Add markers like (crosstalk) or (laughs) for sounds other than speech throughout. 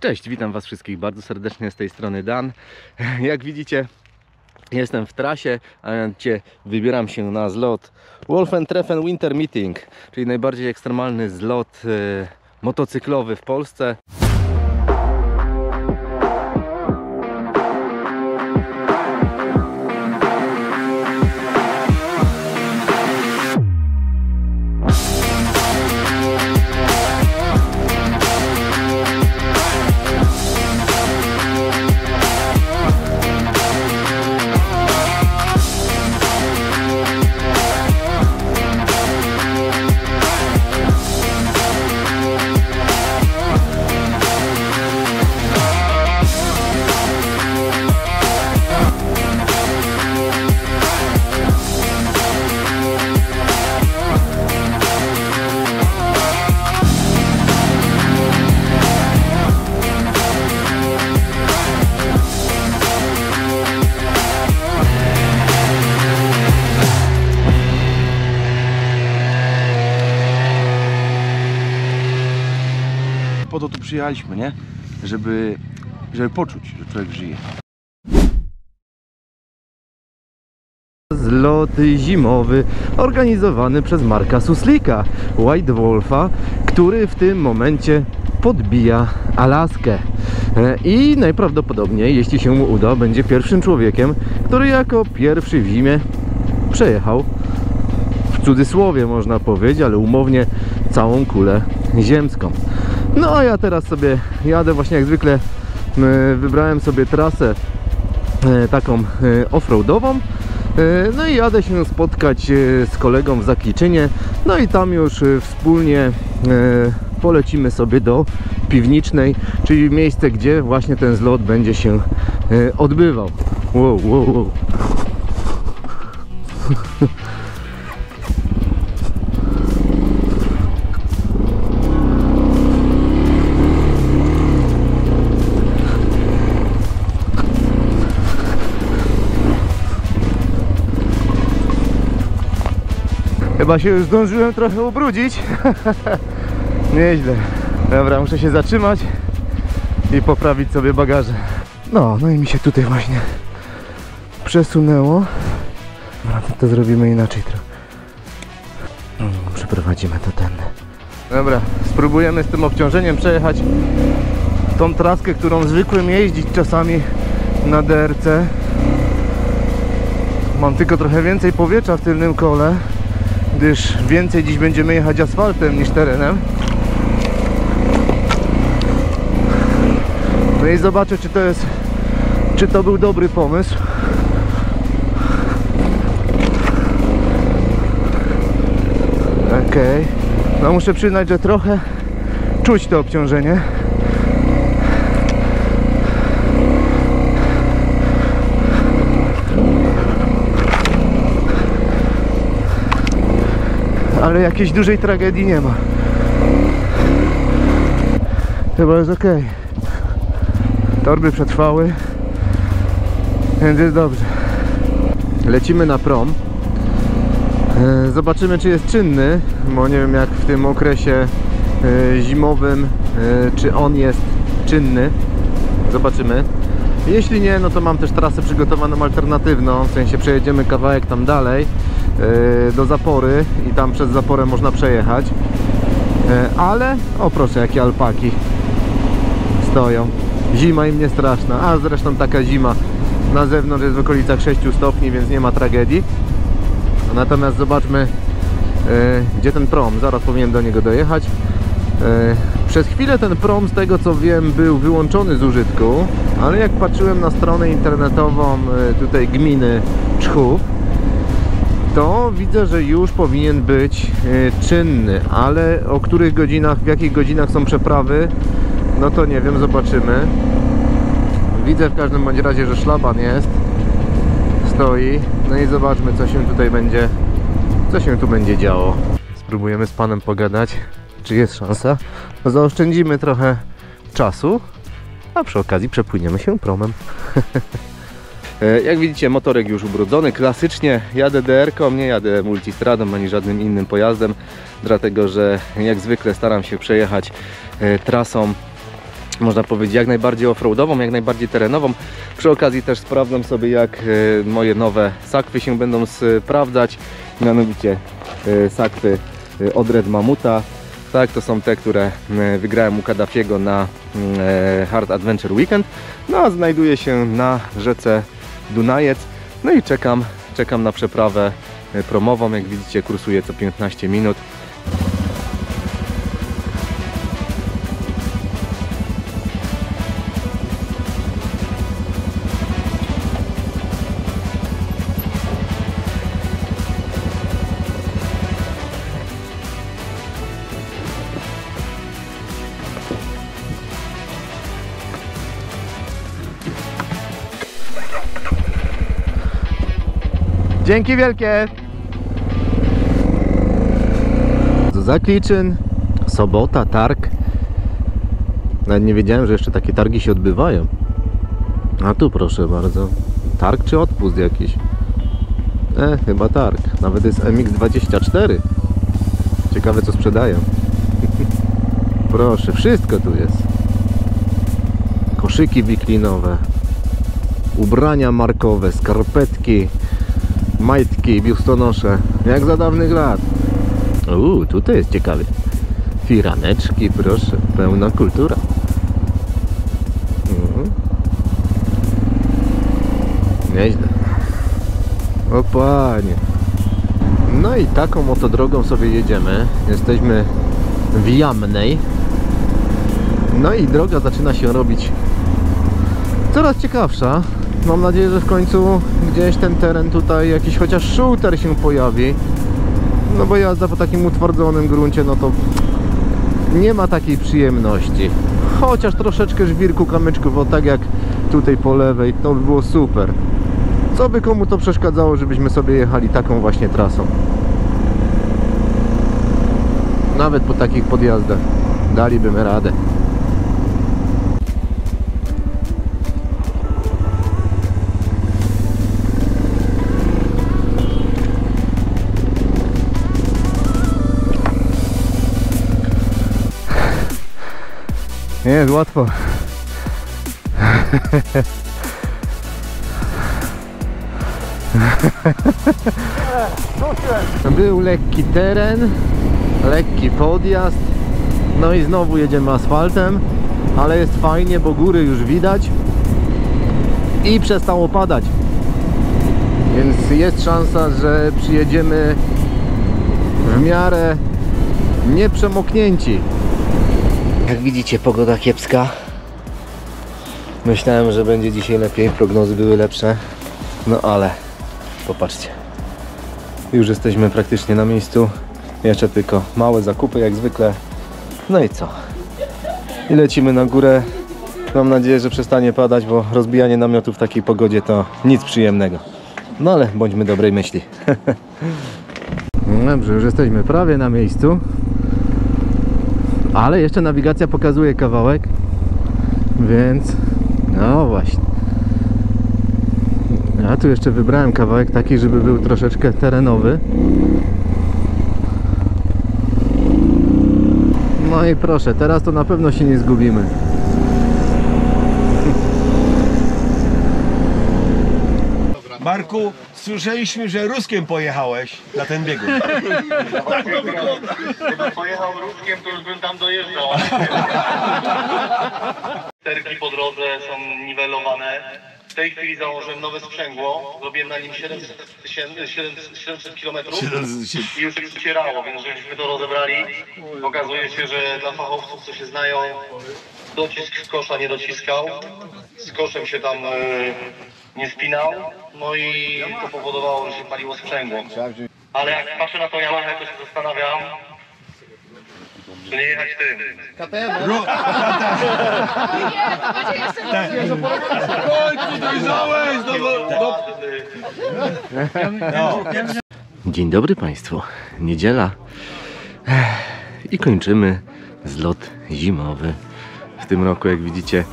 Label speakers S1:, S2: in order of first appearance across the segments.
S1: Cześć, witam Was wszystkich bardzo serdecznie z tej strony Dan. (laughs) Jak widzicie, jestem w trasie, a mianowicie wybieram się na zlot Wolfen Treffen Winter Meeting, czyli najbardziej ekstremalny zlot e, motocyklowy w Polsce.
S2: Przyjechaliśmy, nie? Żeby, żeby poczuć, że człowiek żyje.
S1: Zlot zimowy organizowany przez Marka Suslika, White Wolfa, który w tym momencie podbija Alaskę. E, I najprawdopodobniej, jeśli się mu uda, będzie pierwszym człowiekiem, który jako pierwszy w zimie przejechał w cudzysłowie można powiedzieć, ale umownie całą kulę ziemską. No a ja teraz sobie jadę właśnie jak zwykle wybrałem sobie trasę e, taką e, offroadową. E, no i jadę się spotkać z kolegą w Zakliczynie no i tam już wspólnie polecimy sobie do Piwnicznej czyli miejsce gdzie właśnie ten zlot będzie się odbywał. Wow, wow, wow. (laughs) Chyba się już zdążyłem trochę ubrudzić. (laughs) Nieźle. Dobra, muszę się zatrzymać i poprawić sobie bagaże. No, no i mi się tutaj właśnie przesunęło. Dobra, to, to zrobimy inaczej trochę. Mm, Przeprowadzimy to ten. Dobra, spróbujemy z tym obciążeniem przejechać tą traskę, którą zwykłem jeździć czasami na DRC. Mam tylko trochę więcej powietrza w tylnym kole gdyż więcej dziś będziemy jechać asfaltem niż terenem. No i zobaczę, czy to jest, czy to był dobry pomysł. Okej. No muszę przyznać, że trochę czuć to obciążenie. Ale jakiejś dużej tragedii nie ma. Chyba jest ok. Torby przetrwały, więc jest dobrze. Lecimy na prom. E, Zobaczymy, czy jest czynny, bo nie wiem, jak w tym okresie e, zimowym, e, czy on jest czynny. Zobaczymy. Jeśli nie, no to mam też trasę przygotowaną alternatywną, w sensie przejedziemy kawałek tam dalej do zapory i tam przez zaporę można przejechać. Yy, ale, o proszę, jakie alpaki stoją. Zima im nie straszna, a zresztą taka zima na zewnątrz jest w okolicach 6 stopni, więc nie ma tragedii. Natomiast zobaczmy, yy, gdzie ten prom, zaraz powinien do niego dojechać. E, Przez chwilę ten prom, z tego co wiem, był wyłączony z użytku, ale jak patrzyłem na stronę internetową e, tutaj gminy Czchów, to widzę, że już powinien być e, czynny, ale o których godzinach, w jakich godzinach są przeprawy, no to nie wiem, zobaczymy. Widzę w każdym bądź razie, że szlaban jest, stoi, no i zobaczmy co się tutaj będzie, co się tu będzie działo. Spróbujemy z panem pogadać czy jest szansa. No zaoszczędzimy trochę czasu, a przy okazji przepłyniemy się promem. (laughs) E, Jak widzicie, motorek już ubrudzony. Klasycznie jadę DR-ką, nie jadę multistradą ani żadnym innym pojazdem, dlatego że jak zwykle staram się przejechać e, trasą można powiedzieć, jak najbardziej offroadową, jak najbardziej terenową. Przy okazji też sprawdzam sobie, jak e, moje nowe sakwy się będą sprawdzać. Mianowicie sakwy od Red Mamuta. Tak, to są te, które wygrałem u Kaddafiego na Hard Adventure Weekend. No a znajduje się na rzece Dunajec. No i czekam, czekam na przeprawę e, promową. Jak widzicie, kursuje co 15 minut. Dzięki wielkie! Zakliczyn, sobota, targ. Nawet nie wiedziałem, że jeszcze takie targi się odbywają. A tu proszę bardzo. Targ czy odpust jakiś? E, chyba targ. Nawet jest MX24. Ciekawe co sprzedają. (laughs) proszę, wszystko tu jest. Koszyki wiklinowe. Ubrania markowe, skarpetki, majtki, biustonosze. Jak za dawnych lat. Uuu, tutaj jest ciekawy. Firaneczki, proszę. Pełna kultura. Mhm. Nieźle. O panie. No i taką oto drogą sobie jedziemy. Jesteśmy w Jamnej. No i droga zaczyna się robić coraz ciekawsza. Mam nadzieję, że w końcu gdzieś ten teren tutaj jakiś chociaż shooter się pojawi. No bo jazda po takim utwardzonym gruncie, no to nie ma takiej przyjemności. Chociaż troszeczkę żwirku kamyczków, o tak jak tutaj po lewej, to by było super. Co by komu to przeszkadzało, żebyśmy sobie jechali taką właśnie trasą. Nawet po takich podjazdach dalibyśmy radę. Nie jest łatwo. (laughs) Był lekki teren, lekki podjazd. No i znowu jedziemy asfaltem, ale jest fajnie, bo góry już widać i przestało padać. Więc jest szansa, że przyjedziemy w miarę nieprzemoknięci. Jak widzicie, pogoda kiepska. Myślałem, że będzie dzisiaj lepiej, prognozy były lepsze. No ale popatrzcie. Już jesteśmy praktycznie na miejscu. Jeszcze tylko małe zakupy jak zwykle. No i co? I lecimy na górę. Mam nadzieję, że przestanie padać, bo rozbijanie namiotu w takiej pogodzie to nic przyjemnego. No ale bądźmy dobrej myśli. (laughs) Dobrze, już jesteśmy prawie na miejscu. Ale jeszcze nawigacja pokazuje kawałek, więc no właśnie. Ja tu jeszcze wybrałem kawałek taki, żeby był troszeczkę terenowy. No i proszę, teraz to na pewno się nie zgubimy.
S3: Marku, słyszeliśmy, że Ruskiem pojechałeś na ten biegun. (laughs)
S4: Gdybym pojechał ruskiem, to już bym tam dojeżdżał. (laughs) Terki po drodze są niwelowane. W tej chwili założyłem nowe sprzęgło. Zrobiłem na nim 700, tysięcy- 700, 700 km i już przycierało, więc żeśmy to rozebrali. Okazuje się, że dla fachowców, co się znają, docisk z kosza nie dociskał. Z koszem się tam e, nie spinał. No i to powodowało, że się paliło sprzęgło. Ale jak patrzę na tą Yamahę, to się zastanawiam, czy nie jechać tym.
S3: Dojrzałeś! No, no, no.
S1: Dzień dobry Państwu. Niedziela. I kończymy zlot zimowy. W tym roku, jak widzicie,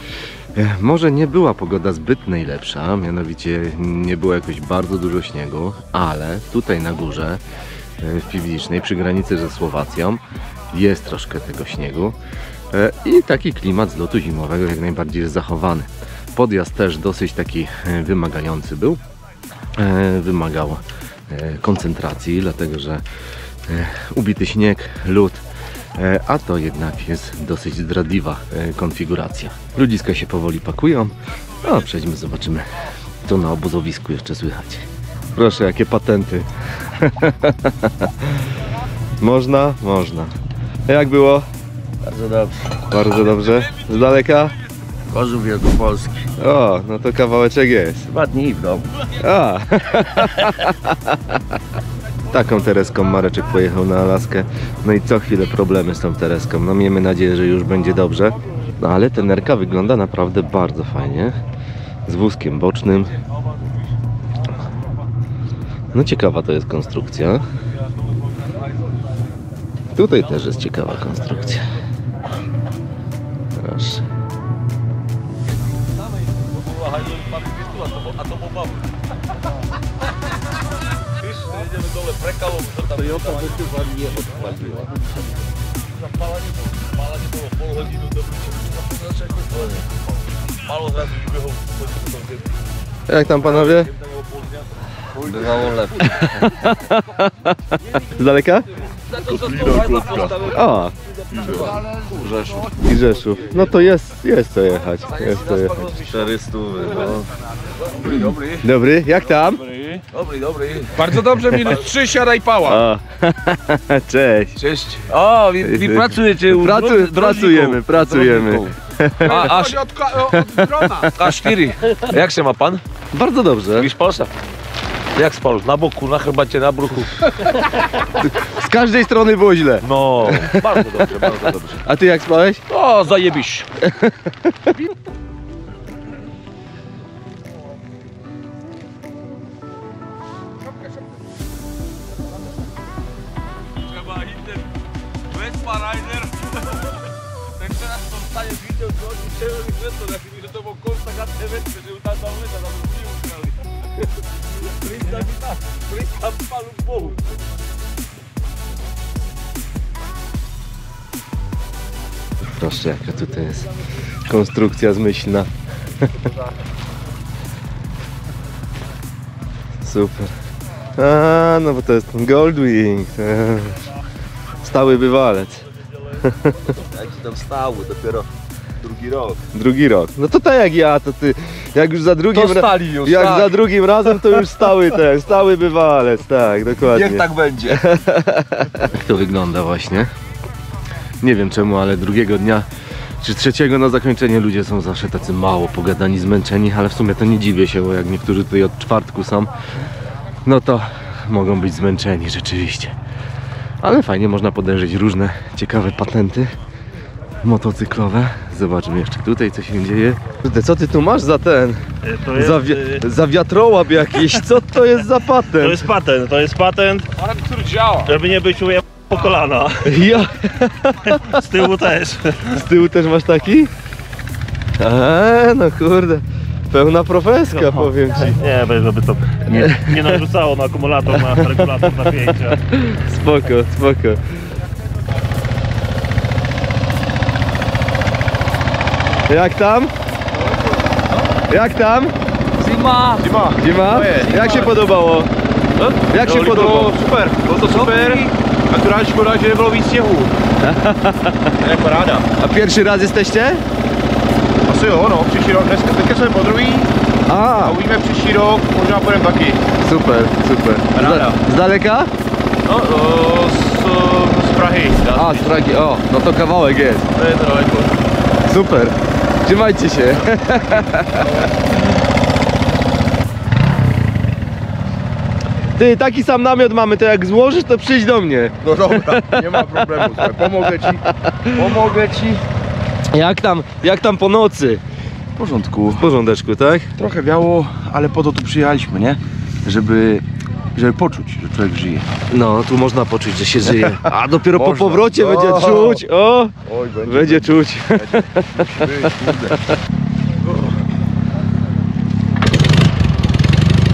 S1: może nie była pogoda zbyt najlepsza, mianowicie nie było jakoś bardzo dużo śniegu, ale tutaj na górze eh, w Piwnicznej, przy granicy ze Słowacją, jest troszkę tego śniegu. E, I taki klimat z lotu zimowego jak najbardziej jest zachowany. Podjazd też dosyć taki e, wymagający był. E, Wymagał e, koncentracji, dlatego że e, ubity śnieg, lód, e, a to jednak jest dosyć zdradliwa e, konfiguracja. Ludziska się powoli pakują, a przejdźmy, zobaczymy co na obozowisku jeszcze słychać. Proszę, jakie patenty. (laughs) można? Można. Jak było?
S2: Bardzo dobrze.
S1: Bardzo dobrze. Z daleka?
S2: Kozów Wielkopolski.
S1: O, no to kawałeczek jest.
S2: Dwa dni w domu.
S1: A. (laughs) Taką Tereską Mareczek pojechał na Alaskę. No i co chwilę problemy z tą Tereską. No miejmy nadzieję, że już będzie dobrze. No ale tenerka wygląda naprawdę bardzo fajnie. Z wózkiem bocznym. No ciekawa to jest konstrukcja. Tutaj też jest ciekawa konstrukcja. Jak tam panowie?
S2: Bywało lepiej.
S1: Z daleka? O,
S2: Rzeszów.
S1: i Rzeszów. No to jest, jest co jechać. Jest co jechać.
S2: 400, no.
S1: Dobry, jak tam?
S2: Dobry, dobry.
S3: Bardzo dobrze, minus 3, siadaj pała.
S1: O, (laughs) cześć.
S2: Cześć. O, wy, wy pracujecie u
S1: Pracu,
S2: dro-
S1: pracujemy, pracujemy.
S2: A, a,
S3: Chodzi od, od drona. (laughs)
S2: a cztery. Jak się ma pan?
S1: Bardzo dobrze.
S2: Widzisz Polsa? Jak spał? Na boku, na herbacie, na bruchu.
S1: Z każdej strony było źle.
S2: No, bardzo dobrze, bardzo dobrze.
S1: A ty jak spałeś?
S2: O, zajebiś. (laughs) Bogu.
S1: Proszę, jaka tutaj jest konstrukcja zmyślna. Super. A, no bo to jest ten Goldwing. Stały bywalec.
S2: Jak się tam stały, dopiero drugi rok.
S1: Drugi rok. No to tak jak ja, to ty. Jak już za drugim
S2: już,
S1: Jak
S2: tak.
S1: za drugim razem to już stały ten, stały bywalec, tak, dokładnie.
S2: Niech tak będzie. (laughs)
S1: Jak to wygląda właśnie? Nie wiem czemu, ale drugiego dnia czy trzeciego na zakończenie ludzie są zawsze tacy mało pogadani, zmęczeni, ale w sumie to nie dziwię się, bo jak niektórzy tutaj od czwartku są, no to mogą być zmęczeni rzeczywiście. Ale fajnie można podejrzeć różne ciekawe patenty motocyklowe. Zobaczmy jeszcze tutaj co się dzieje. Co ty tu masz za ten?
S5: To jest,
S1: Za, wi-
S5: y,
S1: za wiatrołap jakiś, co to jest za patent?
S5: to jest patent, to jest patent,
S2: Ale który działa.
S5: żeby nie być uje po kolana. (laughs)
S1: Ja,
S5: Z tyłu też.
S1: Z tyłu też masz taki? Eee, no kurde. Pełna profeska, powiem ci.
S5: Nie, weź, żeby to nie, nie narzucało na akumulator, na regulator napięcia.
S1: Spoko, spoko. Jak tam? Jak tam?
S2: Zima.
S3: Zima.
S1: Zima? Jak się podobało? Jak się podobało?
S3: super, było to super. Akurat szkoda, że nie było nic śniegu. Nie, paráda.
S1: A pierwszy raz jesteście?
S3: Asi jo, no, příští rok, dneska, dneska jsme po druhý
S1: A,
S3: a uvidíme příští rok, možná půjdeme taky.
S1: super, super.
S3: Rada.
S1: Z, daleka?
S3: No, o, z, z Prahy.
S1: A, z Pragi, o, no to kawałek jest.
S3: To je to daleko.
S1: Super. Trzymajcie się. Ty, taki sam namiot mamy, to jak złożysz, to przyjdź do mnie.
S3: No dobra, nie ma problemu, słuchaj, pomogę ci. Pomogę ci.
S1: Jak tam, jak tam po nocy?
S2: W porządku.
S1: W porządeczku, tak?
S2: Trochę wiało, ale po to tu przyjechaliśmy, nie? Żeby, żeby poczuć, że człowiek żyje.
S1: No, tu można poczuć, że się żyje. A dopiero po
S2: Można.
S1: powrocie
S2: O.
S1: będzie czuć, o,
S3: Oj, będzie.
S1: będzie czuć.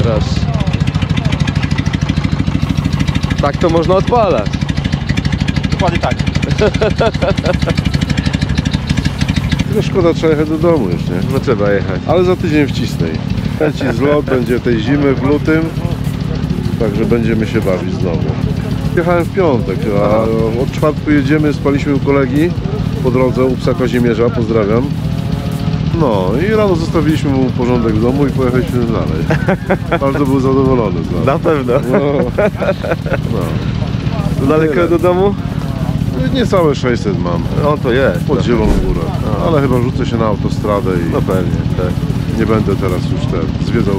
S1: Raz. Tak to można odpalać.
S3: Dokładnie tak.
S6: Tylko szkoda, trzeba jechać do domu już, nie?
S1: No trzeba jechać.
S6: Ale za tydzień wcisnę. Leci zlot, będzie tej zimy w lutym, także będziemy się bawić znowu. Jechałem w piątek, a od czwartku jedziemy, spaliśmy u kolegi po drodze u psa Kazimierza, pozdrawiam. No i rano zostawiliśmy mu porządek w domu i pojechaliśmy dalej. Bardzo był zadowolony z nas.
S1: Na pewno.
S6: No, no.
S1: Daleko do domu?
S6: Niecałe 600 mam,
S1: No to jest.
S6: pod Zieloną Górę. Ale chyba rzucę się na autostradę i
S1: No pewnie, tak.
S6: nie będę teraz już ten zwiedzał,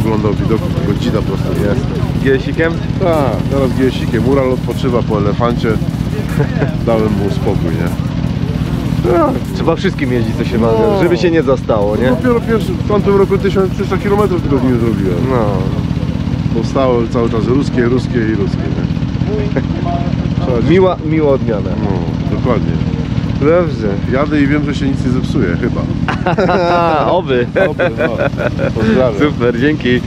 S6: oglądał widoków, tylko dzida prosto jest.
S1: Giesikiem?
S6: Tak, teraz giesikiem. Mural odpoczywa po elefancie. (laughs) Dałem mu spokój, nie?
S1: No, trzeba wszystkim jeździć, co się ma,
S6: No.
S1: żeby się nie zastało, nie?
S6: Dopiero pierwszy, w tamtym roku 1300 km tylko w nim zrobiłem.
S1: No.
S6: Bo stało cały czas ruskie, ruskie i ruskie, nie?
S1: Miła, miła odmiana.
S6: No, dokładnie.
S1: Dobrze.
S6: Jadę i wiem, że się nic nie zepsuje, chyba. (laughs)
S1: Oby.
S6: Dobry, no. Pozdrawiam.
S1: Super, dzięki.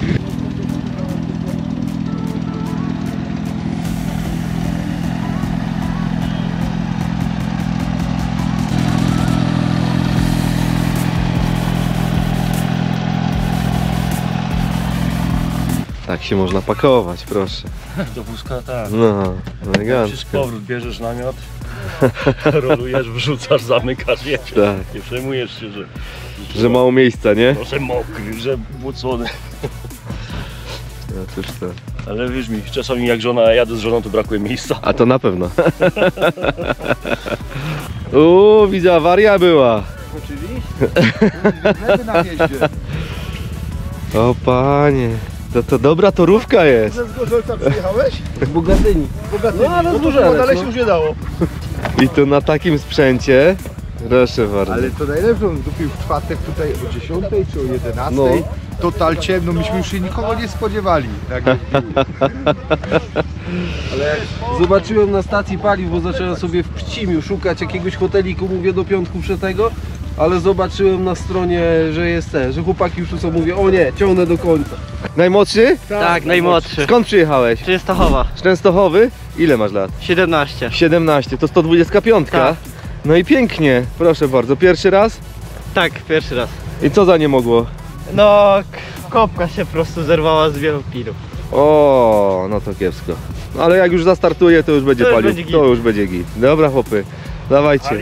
S1: Tak się można pakować, proszę. (laughs)
S2: Do wózka tak.
S1: No, elegancko.
S2: Przez powrót bierzesz namiot, (laughs) rolujesz, wrzucasz, zamykasz, jedziesz.
S1: Tak.
S2: Nie przejmujesz się, że,
S1: Że mało miejsca, nie?
S2: że mokry, że błocony.
S1: No cóż to.
S2: Ale wierz mi, czasami jak żona, jadę z żoną, to brakuje miejsca.
S1: A to na pewno. (laughs) Uuu, widzę, awaria była. O panie, to, to dobra torówka jest.
S7: Bogatyni. No ale no, dużo, dalej się już nie dało.
S1: I to na takim sprzęcie. Proszę bardzo.
S8: Ale to najlepsze, on kupił w czwartek tutaj o 10 czy o 11.
S1: No.
S8: Total ciemno, myśmy już się nikogo nie spodziewali. Tak. (laughs)
S7: Ale jak zobaczyłem na stacji paliw, bo zacząłem sobie w Pcimiu szukać jakiegoś hoteliku, mówię do piątku przed tego, ale zobaczyłem na stronie, że jest ten, że chłopaki już tu są, mówię, o nie, ciągnę do końca.
S1: Najmłodszy?
S9: Tak, najmłodszy.
S1: Skąd przyjechałeś?
S9: Czy jest?
S1: Z Częstochowy? Ile masz lat?
S9: 17.
S1: 17, to 125.
S9: Tak.
S1: No i pięknie, proszę bardzo. Pierwszy raz?
S9: Tak, pierwszy raz.
S1: I co za nie mogło?
S9: No, kopka się po prostu zerwała z wielu pilów.
S1: O, no to kiepsko. No ale jak już zastartuje, to już będzie
S9: To już
S1: palił.
S9: będzie git.
S1: To już będzie git. Dobra chłopy, dawajcie.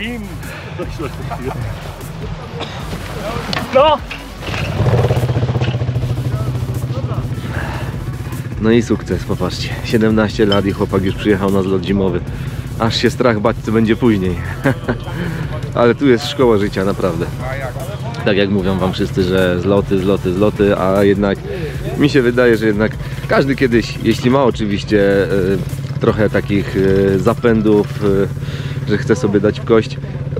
S2: No!
S1: No i sukces, popatrzcie. 17 lat i chłopak już przyjechał na zlot zimowy. Aż się strach bać, co będzie później. (laughs) Ale tu jest szkoła życia, naprawdę. Tak jak mówią wam wszyscy, że zloty, zloty, zloty, a jednak mi się wydaje, że jednak każdy kiedyś, jeśli ma oczywiście e, trochę takich e, zapędów, e, że chce sobie dać w kość,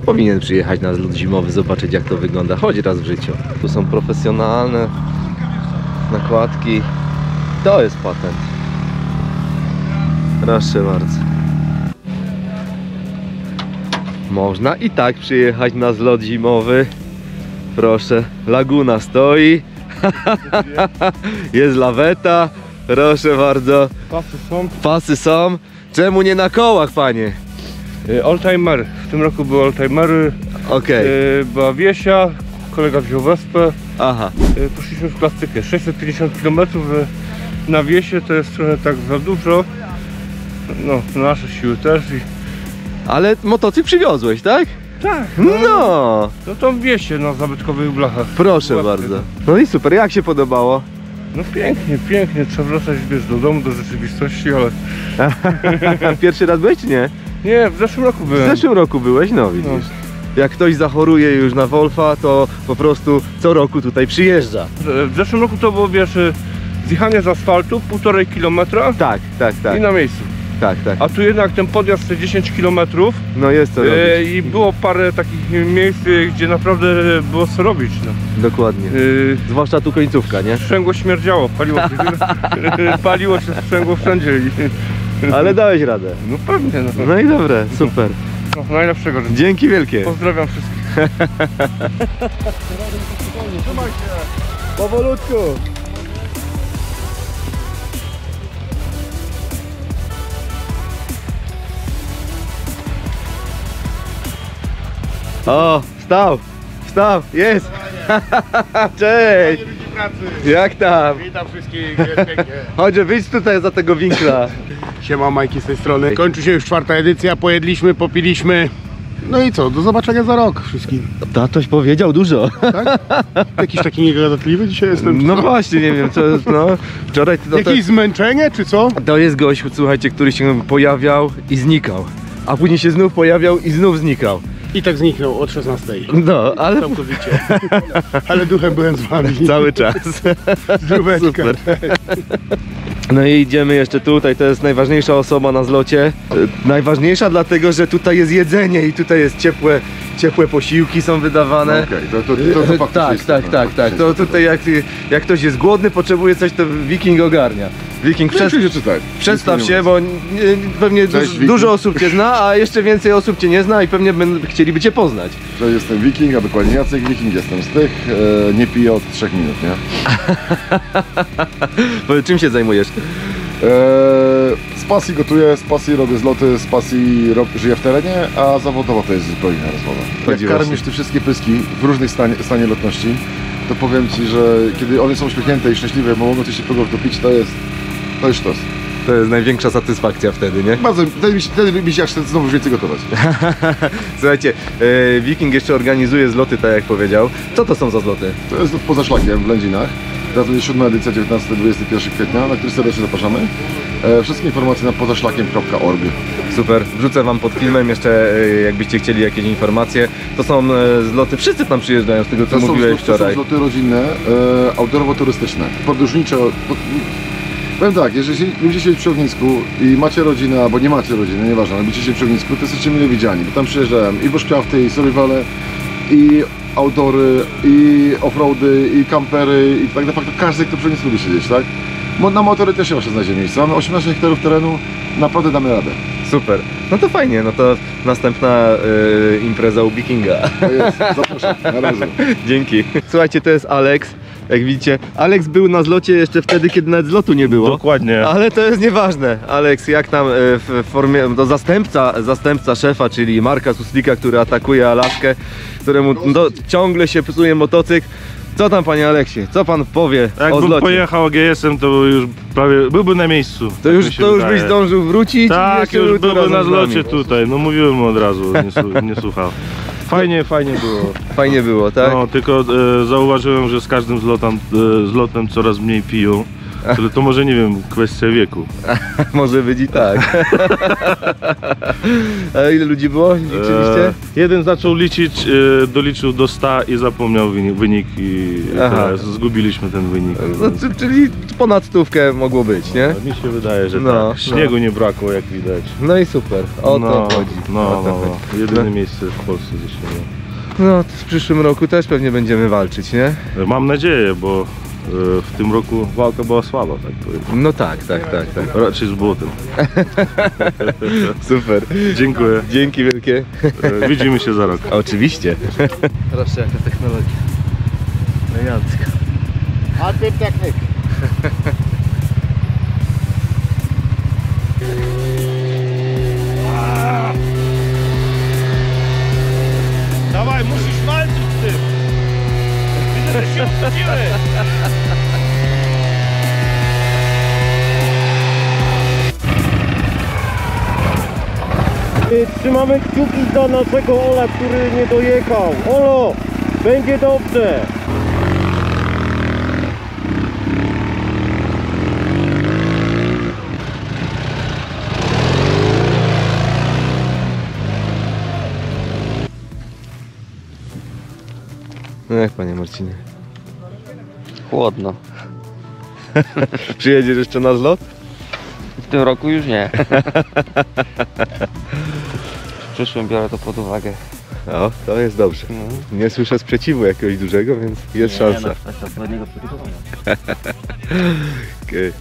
S1: powinien przyjechać na zlot zimowy, zobaczyć jak to wygląda, choć raz w życiu. Tu są profesjonalne nakładki. To jest patent. Proszę bardzo. Można i tak przyjechać na zlot zimowy. Proszę, laguna stoi. (laughs) Jest laweta. Proszę bardzo.
S3: Pasy są.
S1: Pasy są. Czemu nie na kołach, panie?
S3: Y, Oldtimer. W tym roku były oldtimery.
S1: Okej.
S3: Y, Była Wiesia, kolega wziął Wespę.
S1: Aha.
S3: Y, Poszliśmy w klasykę. 650 km na Wiesie to jest trochę tak za dużo. No, na nasze siły też. I...
S1: Ale motocykl przywiozłeś, tak?
S3: Tak,
S1: No,
S3: no tą Wiesię na zabytkowych blachach.
S1: proszę
S3: Łapkę.
S1: bardzo. No i super, jak się podobało?
S3: No pięknie, pięknie. Trzeba wracać wiesz, do domu, do rzeczywistości, ale... (laughs)
S1: Pierwszy raz byłeś czy nie?
S3: Nie, w zeszłym roku
S1: W
S3: byłem.
S1: zeszłym roku byłeś, no widzisz. Jak ktoś zachoruje już na Wolfa, to po prostu co roku tutaj przyjeżdża.
S3: W zeszłym roku to było, wiesz, zjechanie z asfaltu, półtorej kilometra
S1: Tak, tak, tak,
S3: i na miejscu.
S1: Tak, tak.
S3: A tu jednak ten podjazd te 10 km
S1: No jest co
S3: e, i było parę takich miejsc, e, gdzie naprawdę było co robić. No.
S1: Dokładnie.
S3: E,
S1: Zwłaszcza tu końcówka, nie?
S3: sprzęgło śmierdziało, paliło się, (laughs) paliło się sprzęgło wszędzie.
S1: Ale dałeś radę.
S3: no pewnie, no,
S1: No i dobre, super.
S3: no, najlepszego życzę.
S1: Dzięki wielkie.
S3: Pozdrawiam wszystkich. (laughs)
S8: Powolutku.
S1: O, wstał. Staw, jest! (laughs) Cześć! Jak tam?
S10: Witam wszystkich, jest.
S1: Chodź, wyjdź tutaj za tego winkla.
S10: Siema Majki z tej strony. Kończy się już czwarta edycja, pojedliśmy, popiliśmy. No i co, do zobaczenia za rok wszystkim.
S1: Tatoś powiedział dużo.
S10: Tak? Jakiś taki niegadatliwy dzisiaj jestem.
S1: No właśnie, nie wiem, co no, wczoraj to, to,
S10: Jakieś zmęczenie, czy co?
S1: to jest gość, słuchajcie, który się pojawiał i znikał. A później się znów pojawiał i znów znikał.
S10: I tak zniknął od 16.
S1: No, ale
S10: Całkowicie. Ale duchem byłem z wami.
S1: cały czas. Super. No i idziemy jeszcze tutaj, to jest najważniejsza osoba na zlocie. E, Najważniejsza dlatego, że tutaj jest jedzenie i tutaj jest ciepłe, ciepłe posiłki są wydawane.
S11: Okej, to, to, to, to, faktycznie
S1: tak, tak, tak, tak. To tutaj jak, jak ktoś jest głodny, potrzebuje coś, to Wiking ogarnia. Wiking,
S11: istotne.
S1: przez,
S11: Oczywiście, czy tak.
S1: przedstaw się, bo nie, pewnie
S11: Cześć,
S1: dużo osób Cię zna, a jeszcze więcej osób Cię nie zna i pewnie będą, chcieliby Cię poznać.
S11: Że jestem wiking, a dokładnie Jacek Wiking, jestem z tych, e, nie piję od 3 minut, nie? (laughs)
S1: Czym się zajmujesz?
S11: E, z pasji gotuję, z pasji robię zloty, z pasji rob, żyję w terenie, a zawodowo to jest zupełnie inna rozmowa. Jak karmisz te wszystkie pyski w różnych stanie, stanie lotności, to powiem Ci, że kiedy one są uśmiechnięte i szczęśliwe, bo mogą coś szybkiego wtopić, to jest, to jest sztos.
S1: To jest największa satysfakcja wtedy, nie?
S11: Bardzo, wtedy mi się, wtedy mi się chcę znowu więcej gotować. (laughs)
S1: Słuchajcie, e, Wiking jeszcze organizuje zloty, tak jak powiedział. Co to są za zloty?
S11: To jest poza szlakiem w Lędzinach. Będzie siódma edycja 19-21 kwietnia, na który serdecznie zapraszamy. E, wszystkie informacje na pozaszlakiem.org.
S1: Super, wrzucę wam pod filmem jeszcze, e, jakbyście chcieli jakieś informacje. To są e, zloty, wszyscy tam przyjeżdżają, z tego co
S11: To
S1: mówiłeś
S11: to są
S1: wczoraj.
S11: zloty rodzinne, outdoorowo-turystyczne, podróżnicze. Po, powiem tak, jeżeli lubicie siedzieć przy ognisku i macie rodzinę, albo nie macie rodziny, nieważne, ale lubicie siedzieć przy ognisku, to jesteście mile widziani, bo tam przyjeżdżają i bushcrafty, i survivale, i outdoory, i offroady, i kampery, i tak de facto każdy, kto przy ognisku lubi siedzieć, tak? Na motory też się właśnie znajdzie miejsce. Mamy 18 hektarów terenu, naprawdę damy radę.
S1: Super. No to fajnie, no to następna e, impreza u Wikinga.
S11: To jest, zapraszam, na razie. (laughs)
S1: Dzięki. Słuchajcie, to jest Alex. Jak widzicie, Alex był na zlocie jeszcze wtedy, kiedy nawet zlotu nie było.
S5: Dokładnie.
S1: Ale to jest nieważne. Alex, jak tam e, w formie, to zastępca, zastępca szefa, czyli Marka Suslika, który atakuje Alaskę, któremu do, ciągle się psuje motocykl. Co tam panie Aleksie? Co pan powie o
S5: Jakbym
S1: zlocie?
S5: pojechał AGS-em, to już prawie byłby na miejscu.
S1: To
S5: tak
S1: już, to już byś zdążył wrócić
S5: Tak, już
S1: był
S5: byłby na zlocie tutaj. No mówiłem mu od razu, nie, nie słuchał. Fajnie, fajnie było.
S1: Fajnie było, tak?
S5: No, tylko e, zauważyłem, że z każdym zlotem, e, zlotem coraz mniej piją. Ale to może nie wiem, kwestia wieku. (laughs)
S1: Może być i tak. A ile ludzi było? Liczyliście?
S5: E, jeden zaczął liczyć, e, doliczył do 100 i zapomniał wynik, wynik i teraz zgubiliśmy ten wynik.
S1: No, czy- czyli ponad stówkę mogło być, nie?
S5: Mi się wydaje, że
S1: No,
S5: tak. Śniegu nie brakło, jak widać.
S1: No i super, o
S5: no,
S1: to chodzi.
S5: No,
S1: o to
S5: no,
S1: chodzi.
S5: no. Jedyne miejsce w Polsce ze śniegiem.
S1: No, w przyszłym roku też pewnie będziemy walczyć, nie?
S5: Mam nadzieję, bo w tym roku walka była słaba, tak powiem.
S1: No tak, tak, tak, tak.
S5: Raczej z błotem. (laughs)
S1: Super.
S5: Dziękuję.
S1: Dzięki wielkie.
S5: E, Widzimy się za rok. (laughs)
S1: Oczywiście. Proszę, jaka technologia. Elegancka.
S10: Antyczeknik.
S5: Dawaj, musisz walczyć z tym! Widzę, że się obchodziłeś! Trzymamy kciuki za naszego Ola, który nie dojechał. Olo, będzie dobrze.
S1: No jak panie Marcinie?
S9: Chłodno. (laughs)
S1: Przyjedziesz jeszcze na zlot?
S9: W tym roku już nie. W przyszłym biorę to pod uwagę.
S1: O, to jest dobrze. Nie słyszę sprzeciwu jakiegoś dużego, więc jest szansa.
S9: odpowiedniego przygotowania. (laughs)
S1: Okej.